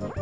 Okay.